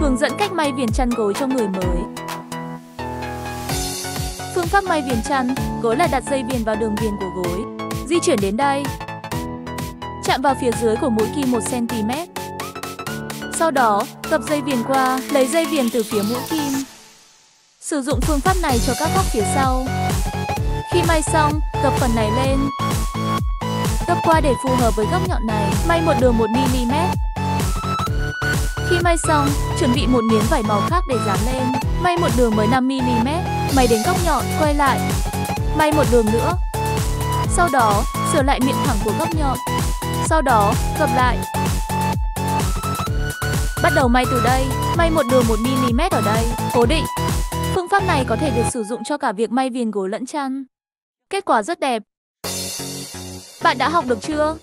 Hướng dẫn cách may viền chăn gối cho người mới. Phương pháp may viền chăn gối là đặt dây viền vào đường viền của gối. Di chuyển đến đây. Chạm vào phía dưới của mũi kim 1cm. Sau đó, gập dây viền qua, lấy dây viền từ phía mũi kim. Sử dụng phương pháp này cho các góc phía sau. Khi may xong, gập phần này lên. Gấp qua để phù hợp với góc nhọn này, may một đường 1mm. Khi may xong, chuẩn bị một miếng vải màu khác để dán lên. May một đường mới 5mm, may đến góc nhọn, quay lại. May một đường nữa. Sau đó, sửa lại miệng thẳng của góc nhọn. Sau đó, gập lại. Bắt đầu may từ đây, may một đường 1mm ở đây, cố định. Phương pháp này có thể được sử dụng cho cả việc may viền gối lẫn chăn. Kết quả rất đẹp. Bạn đã học được chưa?